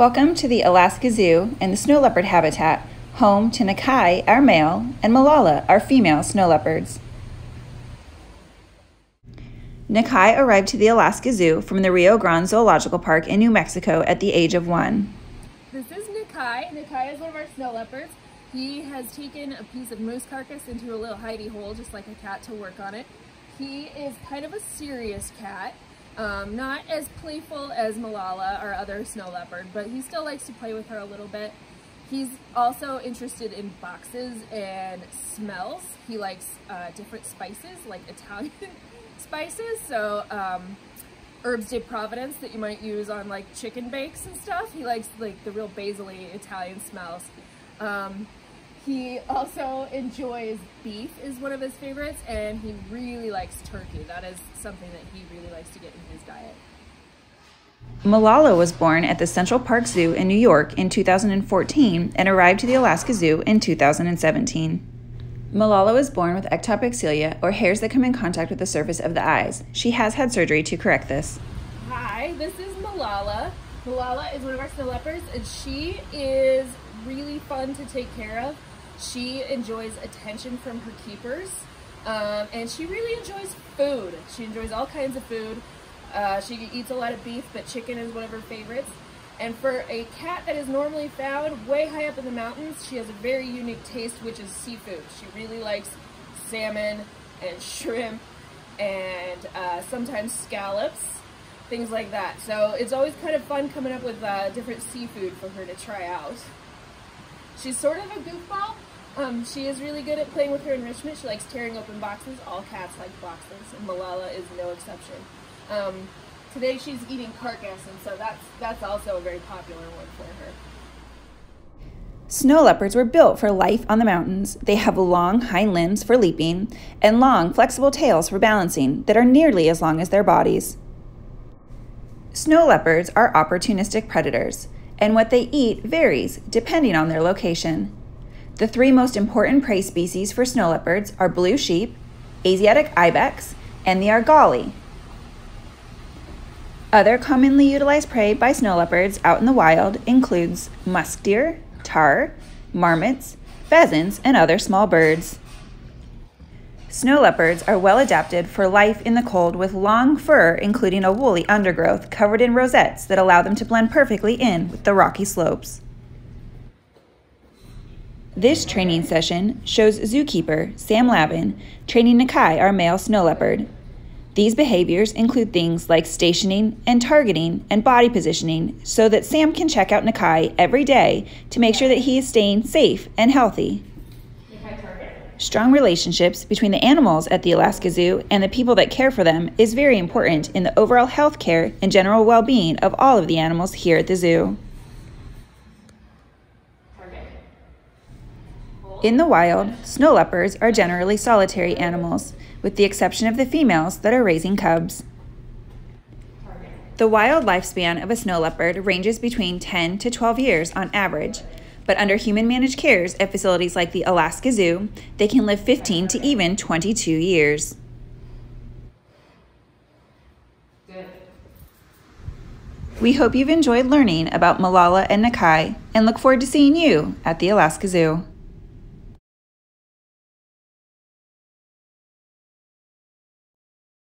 Welcome to the Alaska Zoo and the snow leopard habitat, home to Nakai, our male, and Malala, our female snow leopards. Nakai arrived to the Alaska Zoo from the Rio Grande Zoological Park in New Mexico at the age of one. This is Nakai. Nakai is one of our snow leopards. He has taken a piece of moose carcass into a little hidey hole, just like a cat, to work on it. He is kind of a serious cat. Um, not as playful as Malala, our other snow leopard, but he still likes to play with her a little bit. He's also interested in boxes and smells. He likes uh, different spices, like Italian spices. So um, herbs de Providence that you might use on like chicken bakes and stuff. He likes like the real basil Italian smells. Um, he also enjoys beef is one of his favorites and he really likes turkey. That is something that he really likes to get in his diet. Malala was born at the Central Park Zoo in New York in 2014 and arrived to the Alaska Zoo in 2017. Malala was born with ectopic cilia, or hairs that come in contact with the surface of the eyes. She has had surgery to correct this. Hi, this is Malala. Malala is one of our snow leopards, and she is really fun to take care of. She enjoys attention from her keepers, um, and she really enjoys food. She enjoys all kinds of food. Uh, she eats a lot of beef, but chicken is one of her favorites. And for a cat that is normally found way high up in the mountains, she has a very unique taste, which is seafood. She really likes salmon and shrimp and uh, sometimes scallops, things like that. So it's always kind of fun coming up with uh, different seafood for her to try out. She's sort of a goofball, um, she is really good at playing with her enrichment. She likes tearing open boxes. All cats like boxes, and Malala is no exception. Um, today she's eating carcass, and so that's that's also a very popular one for her. Snow leopards were built for life on the mountains. They have long hind limbs for leaping and long, flexible tails for balancing that are nearly as long as their bodies. Snow leopards are opportunistic predators, and what they eat varies depending on their location. The three most important prey species for snow leopards are blue sheep, Asiatic ibex, and the argali. Other commonly utilized prey by snow leopards out in the wild includes musk deer, tahr, marmots, pheasants, and other small birds. Snow leopards are well adapted for life in the cold with long fur, including a woolly undergrowth covered in rosettes that allow them to blend perfectly in with the rocky slopes. This training session shows zookeeper Sam Lavin training Nakai, our male snow leopard. These behaviors include things like stationing and targeting and body positioning so that Sam can check out Nakai every day to make sure that he is staying safe and healthy. Strong relationships between the animals at the Alaska Zoo and the people that care for them is very important in the overall health care and general well being of all of the animals here at the zoo. In the wild, snow leopards are generally solitary animals, with the exception of the females that are raising cubs. The wild lifespan of a snow leopard ranges between 10 to 12 years on average, but under human managed cares at facilities like the Alaska Zoo, they can live 15 to even 22 years. We hope you've enjoyed learning about Malala and Nakai and look forward to seeing you at the Alaska Zoo.